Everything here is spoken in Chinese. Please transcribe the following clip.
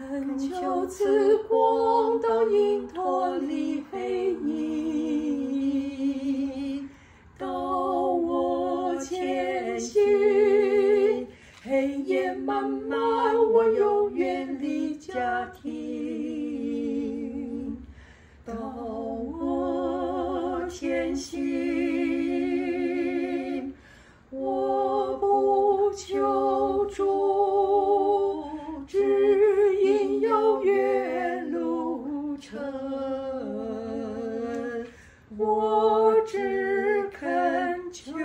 恳求赐光到阴脱里黑影，到我前行，黑夜漫漫，我永远离家庭，到我前行。尘我只恳求